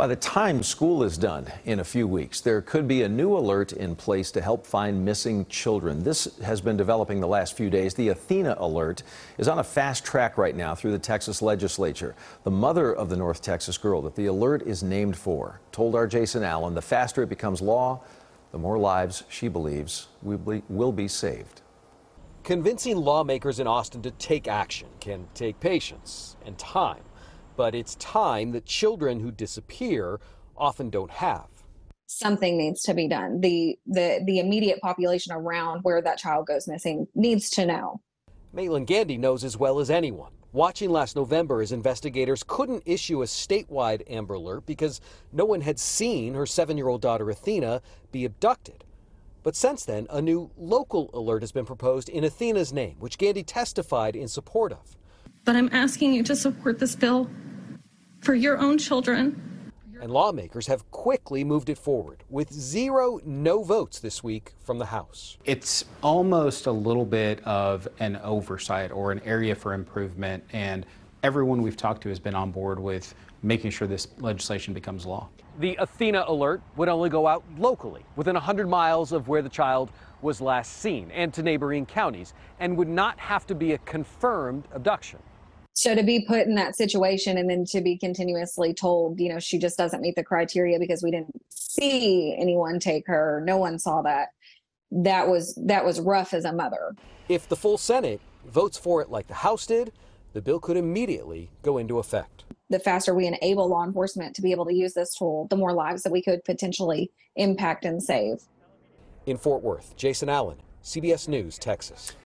By the time school is done in a few weeks, there could be a new alert in place to help find missing children. This has been developing the last few days. The Athena alert is on a fast track right now through the Texas legislature. The mother of the North Texas girl that the alert is named for told our Jason Allen the faster it becomes law, the more lives she believes will be saved. Convincing lawmakers in Austin to take action can take patience and time but it's time that children who disappear often don't have. Something needs to be done. The the the immediate population around where that child goes missing needs to know. Maitlyn Gandy knows as well as anyone. Watching last November as investigators couldn't issue a statewide Amber Alert because no one had seen her seven year old daughter Athena be abducted. But since then, a new local alert has been proposed in Athena's name, which Gandy testified in support of. But I'm asking you to support this bill for your own children. And lawmakers have quickly moved it forward with zero no votes this week from the House. It's almost a little bit of an oversight or an area for improvement, and everyone we've talked to has been on board with making sure this legislation becomes law. The Athena alert would only go out locally, within 100 miles of where the child was last seen, and to neighboring counties, and would not have to be a confirmed abduction. So to be put in that situation and then to be continuously told, you know, she just doesn't meet the criteria because we didn't see anyone take her, no one saw that. That was that was rough as a mother. If the full Senate votes for it like the House did, the bill could immediately go into effect. The faster we enable law enforcement to be able to use this tool, the more lives that we could potentially impact and save. In Fort Worth, Jason Allen, CBS News, Texas.